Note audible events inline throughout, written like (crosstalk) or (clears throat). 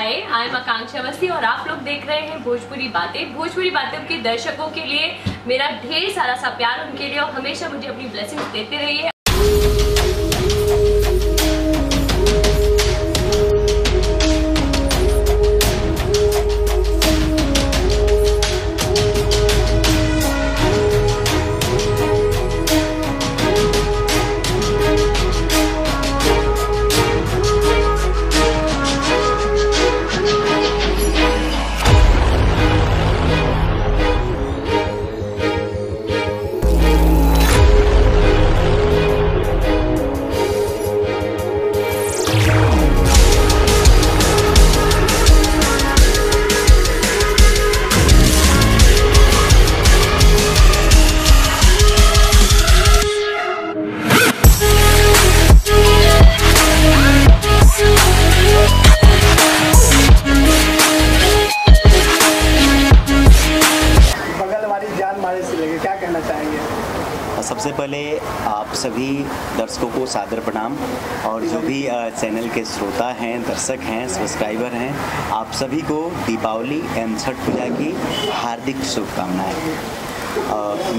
Hi I am आकांक्षा अवस्थी और आप लोग देख रहे हैं भोजपुरी बातें। भोजपुरी बातें के दर्शकों के लिए मेरा ढेर सारा सा प्यार उनके लिए और हमेशा मुझे अपनी ब्लेसिंग्स देते रहिए। आप सभी दर्शकों को सादर प्रणाम। और जो भी चैनल के श्रोता हैं, दर्शक हैं, सब्सक्राइबर हैं, आप सभी को दीपावली एवं छठ पूजा की हार्दिक शुभकामनाएँ।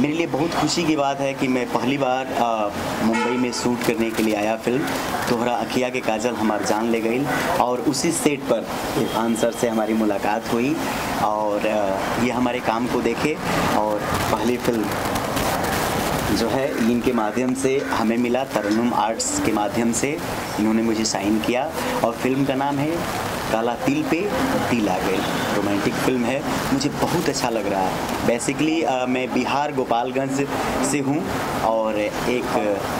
मेरे लिए बहुत खुशी की बात है कि मैं पहली बार मुंबई में शूट करने के लिए आया फ़िल्म तोहरा अखिया के काजल हमार जान ले गई। और उसी सेट पर इरफान सर से हमारी मुलाकात हुई। और ये हमारे काम को देखे और पहली फ़िल्म जो है इनके माध्यम से हमें मिला तरन्नुम आर्ट्स के माध्यम से। इन्होंने मुझे साइन किया और फ़िल्म का नाम है काला तिल पे तिल आ गई रोमांटिक फ़िल्म है। मुझे बहुत अच्छा लग रहा है। बेसिकली मैं बिहार गोपालगंज से हूँ और एक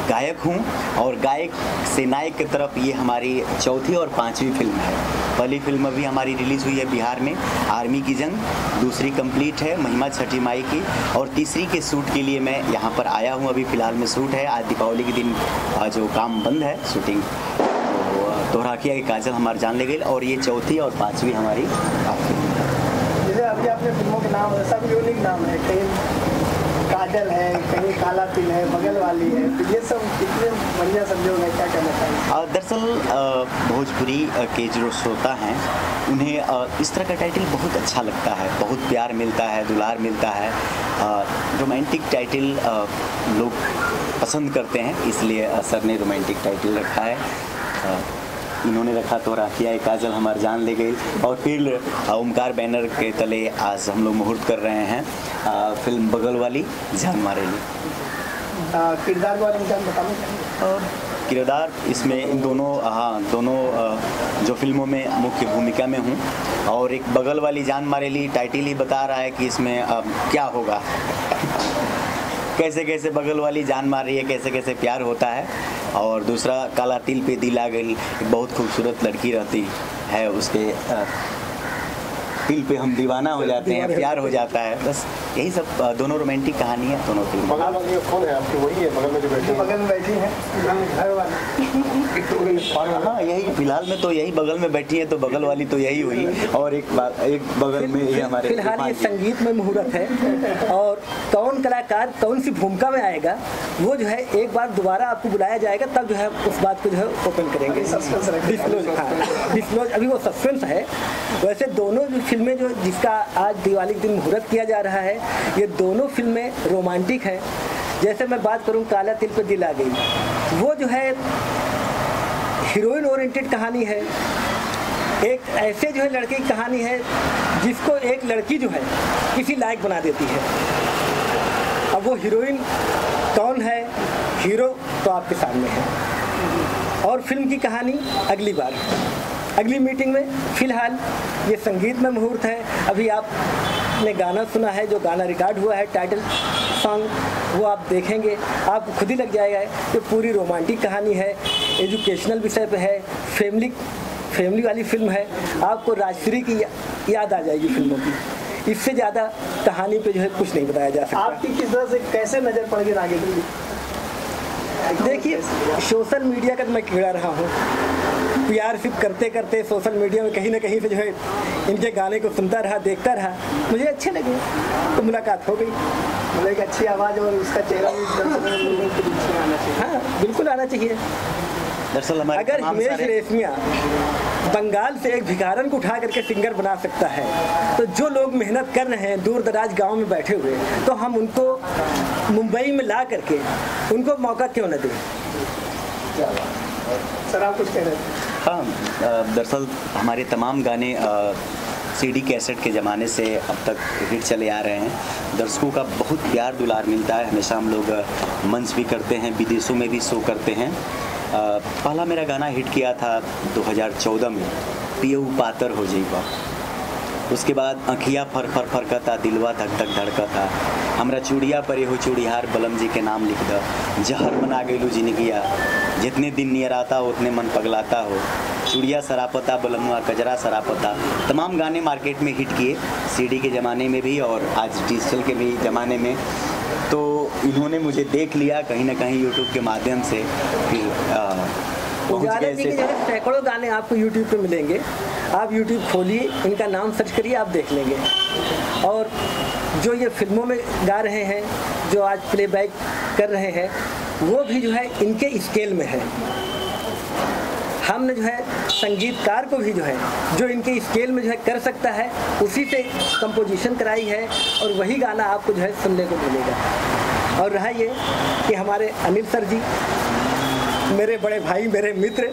गायक हूँ और गायक से नायक की तरफ़ ये हमारी चौथी और पांचवी फ़िल्म है। पहली फ़िल्म अभी हमारी रिलीज़ हुई है बिहार में, आर्मी की जंग। दूसरी कंप्लीट है महिमा छठी माई की। और तीसरी के शूट के लिए मैं यहाँ पर आया हूँ। अभी फ़िलहाल में शूट है। आज दीपावली के दिन जो काम बंद है, शूटिंग। तो अ, तोहरा किया कि काजल हमारे जान ले गई और ये चौथी और पाँचवीं हमारी जैसे अभी आपने फ़िल्मों के नाम सब यूनिक नाम है। कहीं काजल है कहीं काला तिल है बगल वाली है। तो ये सब कितने बढ़िया संजोग है क्या कहना चाहेंगे? अ, दरअसल भोजपुरी के जो श्रोता हैं उन्हें इस तरह का टाइटल बहुत अच्छा लगता है। बहुत प्यार मिलता है दुलार मिलता है। रोमांटिक टाइटल लोग पसंद करते हैं इसलिए सर ने रोमांटिक टाइटल रखा है। इन्होंने रखा तो राखिया काजल हमार जान ले गई और फिर ओमकार बैनर के तले आज हम लोग मुहूर्त कर रहे हैं अ, फ़िल्म बगल वाली जान मारेली आ, किरदार के बारे में बताना चाहेंगे? किरदार इसमें इन दोनों हाँ दोनों जो फ़िल्मों में मुख्य भूमिका में हूँ। और एक बगल वाली जान मारेली टाइटिल ही बता रहा है कि इसमें अब क्या होगा। कैसे कैसे बगल वाली जान मार रही है कैसे कैसे प्यार होता है। और दूसरा काला तिल पे दिल आ गई। एक बहुत खूबसूरत लड़की रहती है उसके तिल पे हम दीवाना हो जाते हैं प्यार हो। जाता है। बस यही सब दोनों रोमांटिक कहानी है दोनों फ़िल्म। बगल वाली कौन है आपकी? वही है बगल में जो बैठे बगल में बैठी है। घर वाली (laughs) हाँ यही फ़िलहाल में तो यही बगल में बैठी है तो बगल वाली तो यही हुई। और एक एक बगल में ये हमारे फ़िलहाल ये संगीत में मुहूर्त है और कौन कलाकार कौन सी भूमिका में आएगा वो जो है एक बार दोबारा आपको बुलाया जाएगा तब जो है उस बात को जो है ओपन करेंगे। डिस्क्लोज हाँ डिस्क्लोज अभी वो सस्पेंस है। वैसे दोनों जो फ़िल्में जो जिसका आज दिवाली के दिन मुहूर्त किया जा रहा है ये दोनों फ़िल्में रोमांटिक हैं। जैसे मैं बात करूँ, काला तिल पे दिल आ गई। वो जो है, हीरोइन ओरिएंटेड कहानी है। एक ऐसे जो है लड़के की कहानी है, जिसको एक लड़की जो है, किसी लायक बना देती है। अब वो हीरोइन कौन है? हीरो तो आपके सामने है। और फ़िल्म की कहानी अगली बार। अगली मीटिंग में, फ़िलहाल ये संगीत में मुहूर्त है। अभी आपने गाना सुना है, जो गाना रिकॉर्ड हुआ है टाइटल सॉन्ग वो आप देखेंगे। आपको खुद ही लग जाएगा कि पूरी रोमांटिक कहानी है एजुकेशनल विषय पर है फैमिली फैमिली वाली फ़िल्म है। आपको राजश्री की याद आ जाएगी फ़िल्मों की। इससे ज़्यादा कहानी पे जो है कुछ नहीं बताया जा सकता। आपकी किस तरह से, कैसे नज़र पड़ गई रागे देखिए सोशल मीडिया का तो मैं कीड़ा रहा हूँ। पीआरशिप सिर्फ़ करते करते सोशल मीडिया में कहीं ना कहीं से जो है इनके गाने को सुनता रहा देखता रहा। मुझे अच्छे लगे। तो मुलाकात हो गई। मतलब एक अच्छी आवाज़ और उसका चेहरा हाँ बिल्कुल आना चाहिए। दरअसल अगर हिमेश रेशमिया बंगाल से एक भिखारन को उठा करके सिंगर बना सकता है। तो जो लोग मेहनत कर रहे हैं दूर दराज गाँव में बैठे हुए तो हम उनको मुंबई में ला करके उनको मौका क्यों न दें? सर आप कुछ कह रहे थे हाँ दरअसल हमारे तमाम गाने सीडी कैसेट के ज़माने से अब तक हिट चले आ रहे हैं। दर्शकों का बहुत प्यार दुलार मिलता है। हमेशा हम लोग मंच भी करते हैं विदेशों में भी शो करते हैं। पहला मेरा गाना हिट किया था 2014 में, पियऊ पातर हो जाइबा उसके बाद अखिया फर फर फरकता दिलवा धक धक धड़कता हमरा चूड़िया परे हो चूड़िहार, बलम जी के नाम लिख द। जहर बना गईलू जिंदगिया जितने दिन नियर आता उतने मन पगलाता हो। चूड़िया सरापता बलमुआ कजरा सरापता। तमाम गाने मार्केट में हिट किए सीडी के ज़माने में भी और आज डिजिटल के भी ज़माने में। तो इन्होंने मुझे देख लिया कहीं ना कहीं यूट्यूब के माध्यम से फिर जगह सैकड़ों गाने आपको यूट्यूब पे मिलेंगे। आप यूट्यूब खोलिए इनका नाम सर्च करिए आप देख लेंगे। और जो ये फ़िल्मों में गा रहे हैं जो आज प्लेबैक कर रहे हैं वो भी जो है इनके स्केल में है। हमने जो है संगीतकार को भी जो है, जो इनके स्केल में जो है कर सकता है, उसी से कंपोजिशन कराई है और वही गाना आपको जो है सुनने को मिलेगा। और रहा ये कि हमारे अनिल सर जी, मेरे बड़े भाई, मेरे मित्र,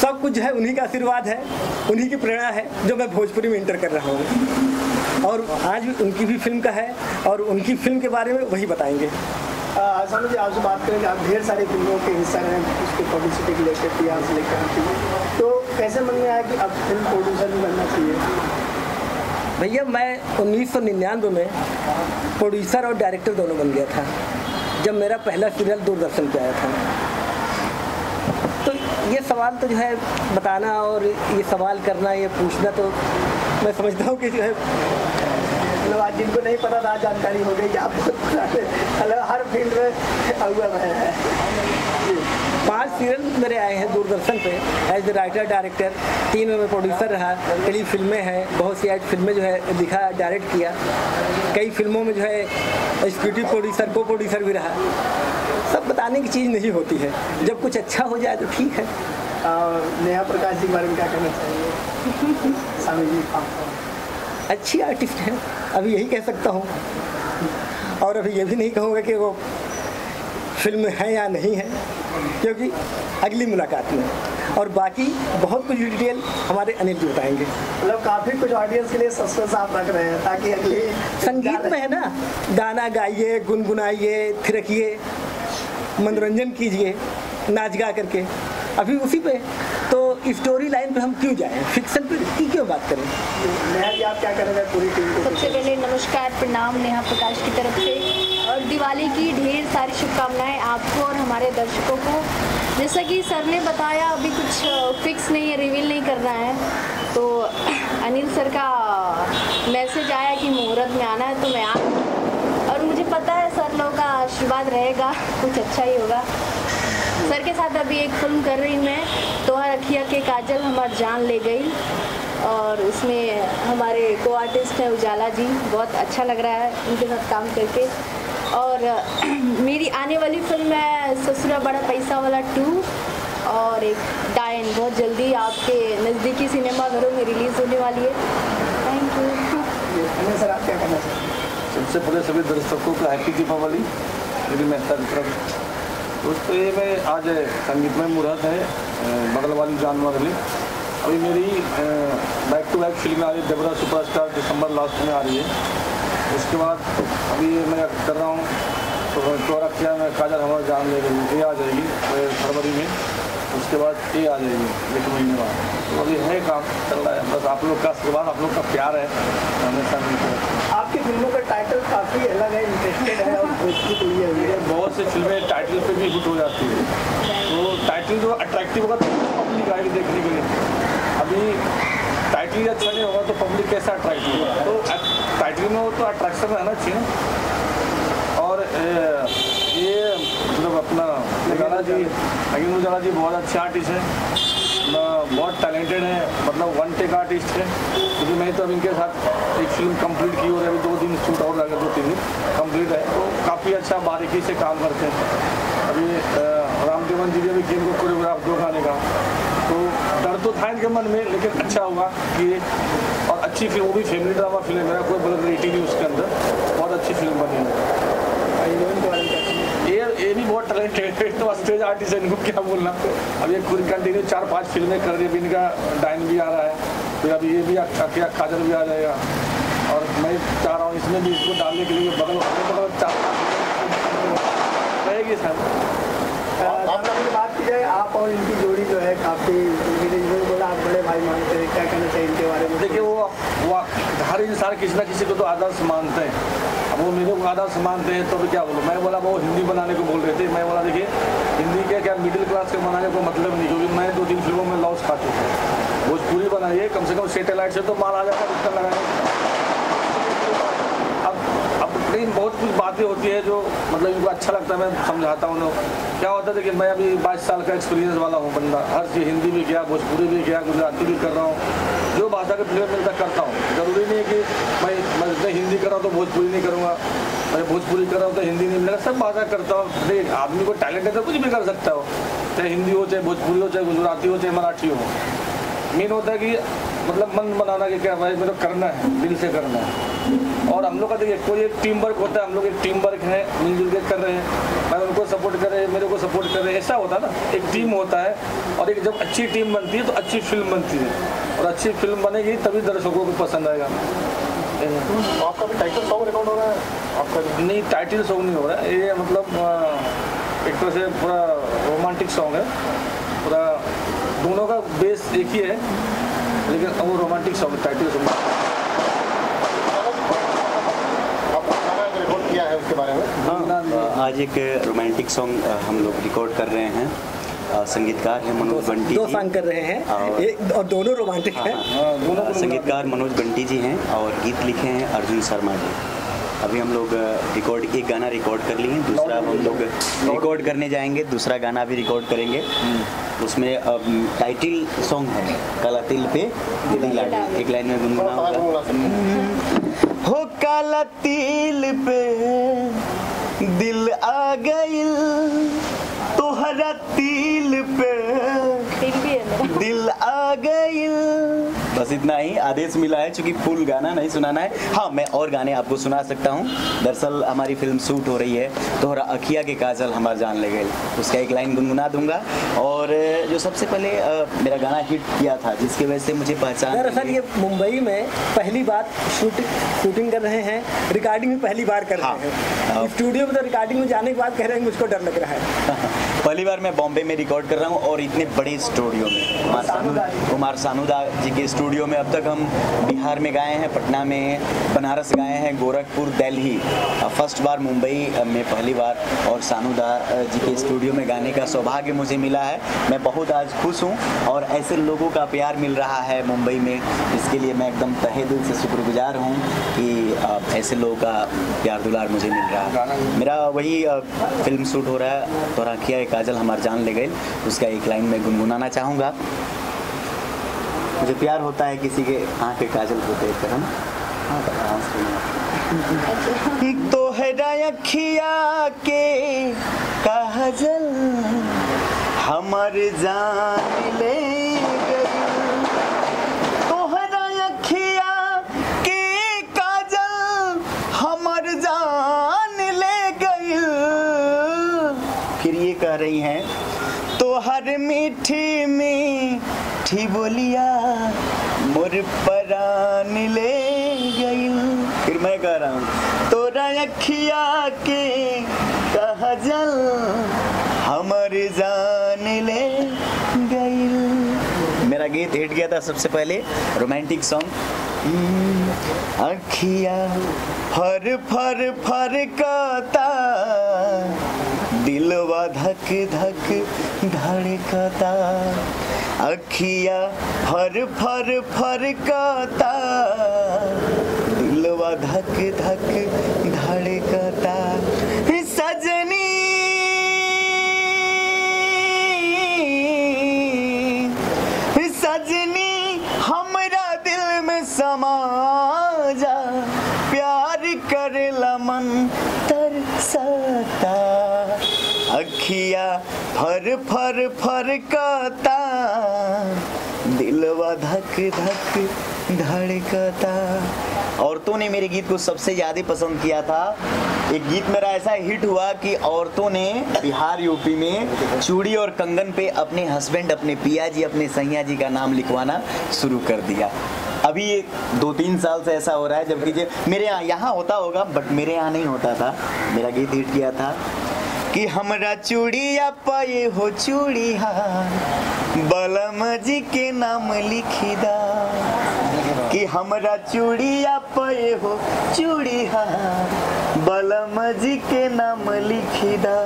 सब कुछ जो है उन्हीं का आशीर्वाद है, उन्हीं की प्रेरणा है, जो मैं भोजपुरी में इंटर कर रहा हूँ। और आज भी उनकी भी फ़िल्म का है और उनकी फ़िल्म के बारे में वही बताएँगे। जी आपसे बात करें आप ढेर सारी फ़िल्मों के हिस्सा रहे उसके पब्लिसिटी के लेकर तैयार से लेकर। तो कैसे मन में आया कि अब फ़िल्म प्रोड्यूसर भी बनना चाहिए भैया, मैं 1999 में प्रोड्यूसर और डायरेक्टर दोनों बन गया था, जब मेरा पहला सीरियल दूरदर्शन पे आया था तो ये सवाल तो जो है बताना और ये सवाल करना, ये पूछना तो मैं समझता हूँ कि जो है मतलब आज जिनको नहीं पता था जानकारी हो गई आप मतलब हर फ़ील्ड में अव्वल रहे हैं। पाँच सीरियल मेरे आए हैं दूरदर्शन पे। एज ए राइटर डायरेक्टर तीन में मैं प्रोड्यूसर रहा। कई फ़िल्में हैं। बहुत सी आज फ़िल्में जो है लिखा डायरेक्ट किया। कई फ़िल्मों में जो है एग्जीक्यूटिव प्रोड्यूसर को प्रोड्यूसर भी रहा। सब बताने की चीज़ नहीं होती है। जब कुछ अच्छा हो जाए तो ठीक है। नेहा प्रकाश जी के बारे में क्या कहना चाहिए (laughs) स्वामी जी अच्छी आर्टिस्ट है। अभी यही कह सकता हूँ। और अभी ये भी नहीं कहूँगा कि वो फ़िल्म है या नहीं है क्योंकि अगली मुलाकात में। और बाकी बहुत कुछ डिटेल हमारे अनिल जी बताएँगे। मतलब काफ़ी कुछ ऑडियंस के लिए सस्पेंस आप रख रहे हैं ताकि अगली संगीत में है ना गाना गाइए गुनगुनाइए थिरकिए मनोरंजन कीजिए नाच गा करके। अभी उसी पे तो स्टोरी लाइन पे हम क्यों जाएँ? फिक्शन पे की क्यों बात करें? नेहा जी आप क्या करेंगे पूरी टीम को? सबसे पहले नमस्कार प्रणाम नेहा प्रकाश की तरफ़ से। और दिवाली की ढेर सारी शुभकामनाएँ आपको और हमारे दर्शकों को। जैसा कि सर ने बताया अभी कुछ फिक्स नहीं है रिवील नहीं करना है। तो (clears throat) अनिल सर का मैसेज आया कि मुहूर्त में आना है तो मैं आ और मुझे पता है सर लोगों का आशीर्वाद रहेगा कुछ अच्छा ही होगा। सर के साथ अभी एक फ़िल्म कर रही हूँ मैं तोहर अखिया के काजल हमार जान ले गई। और उसमें हमारे को आर्टिस्ट हैं उजाला जी बहुत अच्छा लग रहा है उनके साथ काम करके। और (clears throat) मेरी आने वाली फ़िल्म है ससुरा बड़ा पैसा वाला टू और एक डायन बहुत जल्दी आपके नज़दीकी सिनेमा घरों में रिलीज़ होने वाली है। थैंक यू सर आप क्या कहना चाहिए सबसे पहले सभी दर्शकों को हैप्पी दीपावली। मेरी मेहता की तरफ़ दोस्तों ये मैं आज संगीतमय मुहूर्त है बगल वाली जान वाली अभी मेरी बैक टू बैक फ़िल्म आ रही है देवरा सुपरस्टार दिसंबर लास्ट में आ रही है। उसके बाद अभी मैं कर रहा हूँ तो चौरा किया मैं काजल हमारा जान ले गई ये आ जाएगी फरवरी में। उसके बाद ये आ जाएगी एक महीने बाद। तो अभी है काम चल रहा है बस आप लोग का आशीर्वाद आप लोग का प्यार है हमेशा आपकी फ़िल्मों का टाइटल काफ़ी अलग है इंटरेस्टेड है और भोजपुरी के लिए बहुत से फ़िल्में टाइटल पे भी हिट हो जाती है। तो टाइटल जो अट्रैक्टिव होगा तो पब्लिक आएगी देखने के लिए। अभी टाइटल ही अच्छा नहीं होगा तो पब्लिक कैसा अट्रैक्ट होगा? तो टाइटल में हो तो अट्रैक्शन रहना चाहिए। ना। और ये मतलब अपना उजाला जी अगिन उजाला जी बहुत अच्छे आर्टिस्ट हैं। बहुत टैलेंटेड है। मतलब वन टेक आर्टिस्ट है। क्योंकि मैं तो अब इनके साथ एक फ़िल्म कंप्लीट की और अभी दो दिन शूट और लगे दो तीन दिन। कंप्लीट है। अच्छा बारीकी से काम करते हैं। अभी रामदेवन जी ने भी गेम को कोरियोग्राफ दो गाने का। तो डर तो था इनके मन में, लेकिन अच्छा हुआ कि और अच्छी फ़िल्म वो भी फैमिली ड्रामा फ़िल्म है कोई वल्गरिटी नहीं उसके अंदर। बहुत अच्छी फ़िल्म बनी है? ये भी बहुत टैलेंटेड तो स्टेज आर्टिस्ट है इनको, क्या बोलना। अब ये खुद कंटिन्यू चार पाँच फ़िल्में कर रही है, अभी इनका डाइन भी आ रहा है। फिर अभी ये भी अकिया काजल भी आ जाएगा। और मैं चाह रहा हूँ इसमें भी इसको डालने के लिए बगल बगल चार पाँच रहेगी सर बात की जाए आप और इनकी जोड़ी जो है काफ़ी बोला आप बड़े भाई मानते हैं क्या कहना चाहिए इनके बारे में? देखिए वो वो हर इंसान किसी ना किसी को तो आदर्श मानते हैं। अब वो मेरे को आदर्श मानते हैं तो भी क्या बोलो? मैं बोला वो हिंदी बनाने को बोल रहे थे। मैं बोला देखिए हिंदी के क्या मिडिल क्लास के बनाने को मतलब नहीं क्योंकि मैं दो तीन फ़िल्मों में लॉस खा चुका हूँ। भोजपुरी बनाइए कम से कम सेटेलाइट से तो माल आ जाता है लगाने लेकिन बहुत कुछ बातें होती है जो मतलब इनको अच्छा लगता है, मैं समझाता हूँ उन्हें। क्या होता है, देखिए, मैं अभी बाईस साल का एक्सपीरियंस वाला हूँ बंदा। हर चीज़ हिंदी भी किया भोजपुरी भी किया गुजराती भी कर रहा हूँ। जो भाषा के फ़िल्म मिलता करता हूँ। ज़रूरी नहीं है कि मैं मैं हिंदी कर रहा हूँ तो भोजपुरी नहीं करूँगा। मैं भोजपुरी कर रहा हूँ तो हिंदी नहीं मिलेगा। सब भाषा करता हूँ। आदमी को टैलेंट है तो कुछ भी कर सकता हो। चाहे हिंदी हो, चाहे भोजपुरी हो, चाहे गुजराती हो, चाहे मराठी हो। मेन होता है कि मतलब मन बनाना कि क्या भाई, मेरे को करना है, दिल से करना है। और हम लोग का देखिए कोई एक टीम वर्क होता है हम लोग एक टीम वर्क है मिलजुल के कर रहे हैं। मैं उनको सपोर्ट कर रहे हैं मेरे को सपोर्ट कर रहे हैं। ऐसा होता है ना एक टीम होता है और एक जब अच्छी टीम बनती है तो अच्छी फ़िल्म बनती है। और अच्छी फ़िल्म बनेगी तभी दर्शकों को पसंद आएगा। तो आपका भी टाइटल सॉन्ग रिकॉर्ड हो रहा है? आपका नहीं टाइटल सॉन्ग नहीं हो रहा है। ये मतलब एक तरह से पूरा रोमांटिक सॉन्ग है। पूरा दोनों का बेस एक ही है लेकिन वो रोमांटिक सॉन्ग टाइटल सॉन्ग आपका गाना रिकॉर्ड किया है उसके बारे में? हाँ आज एक रोमांटिक सॉन्ग हम लोग रिकॉर्ड कर रहे हैं। संगीतकार है मनोज बंटी दो सॉन्ग कर रहे हैं। और- एक और दोनों रोमांटिक हैं अ, संगीतकार मनोज बंटी जी हैं और गीत लिखे हैं अर्जुन शर्मा जी। अभी हम लोग रिकॉर्ड एक गाना रिकॉर्ड कर लिए हैं दूसरा हम लोग रिकॉर्ड करने जाएँगे दूसरा गाना भी रिकॉर्ड करेंगे। उसमें अब टाइटल सॉन्ग है काला तिल पे एक लाइन में गुनगुना होगा हो काला तिल पे। दिल आ गइल तोहरा तिल पे। दिल आ गइल बस इतना ही। आदेश मिला है क्योंकि फुल गाना नहीं सुनाना है। हाँ मैं और गाने आपको सुना सकता हूँ। दरअसल हमारी फ़िल्म शूट हो रही है तोहरा अखिया के काजल हमार जान ले गई उसका एक लाइन गुनगुना दूँगा। और जो सबसे पहले मेरा गाना हिट किया था जिसकी वजह से मुझे पहचान दरअसल ये मुंबई में पहली बार शूटिंग शूटिंग कर रहे हैं। रिकॉर्डिंग भी पहली बार कर। रहे हैं। हाँ। स्टूडियो में तो रिकॉर्डिंग में जाने के बाद कह रहे हैं मुझको डर लग रहा है। (laughs) पहली बार मैं बॉम्बे में रिकॉर्ड कर रहा हूँ और इतने बड़े स्टूडियो में। कुमार सानूदा। कुमार सानूदा जी के स्टूडियो में अब तक हम बिहार में गाए हैं, पटना में बनारस गाए हैं, गोरखपुर, दिल्ली। फ़र्स्ट बार मुंबई में पहली बार और सानूदा जी के स्टूडियो में गाने का सौभाग्य मुझे मिला है। मैं बहुत आज खुश हूँ और ऐसे लोगों का प्यार मिल रहा है मुंबई में इसके लिए मैं एकदम तहे दिल से शुक्रगुजार हूँ कि ऐसे लोगों का प्यार दुलार मुझे मिल रहा है। मेरा वही फ़िल्म शूट हो रहा है तो राखिया एक काजल हमार जान ले गए। उसका एक लाइन में गुनगुनाना चाहूँगा। मुझे प्यार होता है किसी के हाँ के काजल को देख कर हम हाँ, तो है तो तोहरा अखिया के काजल हमारे जान ले कह रही हैं। तो हर मीठी मीठी बोलिया मोर परान ले गई। फिर मैं कह रहा हूँ, तोरा अखिया के काजल हमर जान ले गई। मेरा गीत हिट गया था सबसे पहले, रोमांटिक सॉन्ग। अखिया फर फर फर काता दिलवा धक धक धड़कता अखिया फर फर फरकता। दिल दिलवा धक धक धड़कता फर फर फर काता धक धक धड़कता। औरतों ने मेरे गीत को सबसे ज़्यादा पसंद किया था। एक गीत मेरा ऐसा हिट हुआ कि औरतों ने बिहार यूपी में चूड़ी और कंगन पे अपने हस्बैंड अपने पिया जी अपने सैया जी का नाम लिखवाना शुरू कर दिया। अभी दो तीन साल से ऐसा हो रहा है, जबकि मेरे यहाँ यहाँ होता होगा बट मेरे यहाँ नहीं होता था। मेरा गीत हिट किया था। कि हमरा चूड़िया पाए हो चूड़ी बलम जी के नाम लिखी दा। कि हमरा चूड़िया पाए हो चूड़ी बलम जी के नाम लिखी दा।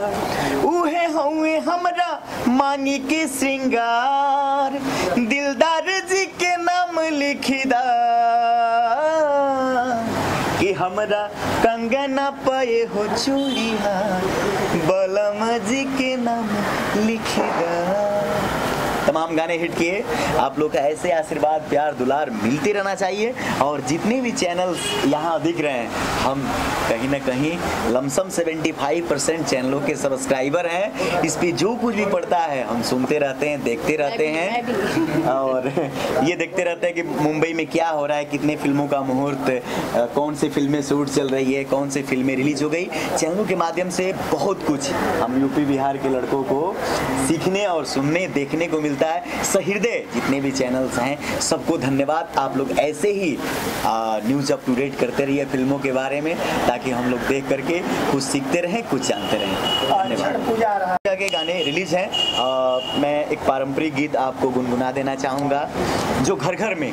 उहे हुए हमरा मांगी के श्रृंगार। दिलदार जी के नाम लिखी दा। कि हमरा कंगना पाए हो चूड़िया बलम जी के नाम लिख तमाम गाने हिट किए। आप लोग का ऐसे आशीर्वाद प्यार दुलार मिलते रहना चाहिए और जितने भी चैनल्स यहाँ दिख रहे हैं हम कहीं ना कहीं लमसम 75 परसेंट चैनलों के सब्सक्राइबर हैं। इस पे जो कुछ भी पड़ता है हम सुनते रहते हैं देखते रहते हैं। (laughs) और ये देखते रहते हैं कि मुंबई में क्या हो रहा है कितने फ़िल्मों का मुहूर्त कौन सी फ़िल्में शूट चल रही है कौन सी फ़िल्में रिलीज़ हो गई। चैनलों के माध्यम से बहुत कुछ हम यूपी बिहार के लड़कों को सीखने और सुनने देखने को मिलता है। सहृदय जितने भी चैनल्स हैं सबको धन्यवाद। आप लोग ऐसे ही न्यूज़ अप टू डेट करते रहिए फ़िल्मों के बारे में ताकि हम लोग देख करके कुछ सीखते रहें कुछ जानते रहें। धन्यवाद। के गाने रिलीज़ हैं। मैं एक पारंपरिक गीत आपको गुनगुना देना चाहूँगा जो घर घर में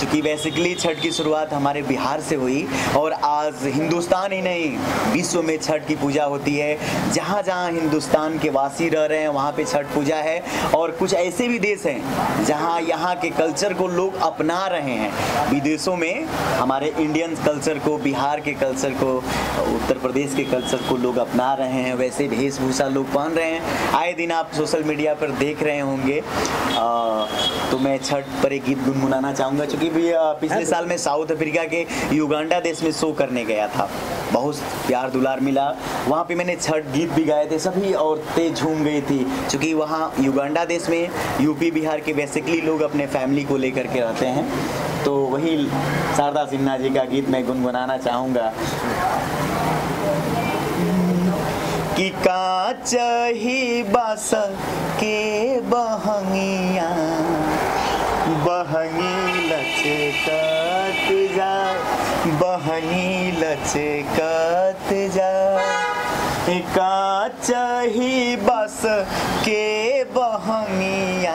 चूँकि बेसिकली छठ की शुरुआत हमारे बिहार से हुई और आज हिंदुस्तान ही नहीं विश्व में छठ की पूजा होती है। जहाँ जहाँ हिंदुस्तान के वासी रह रहे हैं वहाँ पे छठ पूजा है और कुछ ऐसे भी देश हैं जहाँ यहाँ के कल्चर को लोग अपना रहे हैं। विदेशों में हमारे इंडियन कल्चर को बिहार के कल्चर को उत्तर प्रदेश के कल्चर को लोग अपना रहे हैं। वैसे वेशभूषा लोग पहन रहे हैं। आए दिन आप सोशल मीडिया पर देख रहे होंगे। आ, तो मैं छठ पर एक गीत गुनगुनाना चाहूँगा क्योंकि भी पिछले साल मैं साउथ अफ्रीका के युगांडा देश में शो करने गया था। बहुत प्यार दुलार मिला। वहाँ पे मैंने छठ गीत भी गाए थे सभी औरतें झूम गई थी। क्योंकि वहाँ युगांडा देश में यूपी, बिहार के बेसिकली लोग अपने फैमिली को लेकर के रहते हैं। तो वही शारदा सिन्हा जी का गीत मैं गुनगुनाना चाहूँगा। कि कांच ही बस के बहंगिया, बहंगी जा जा। कांच ही बस के बहंगिया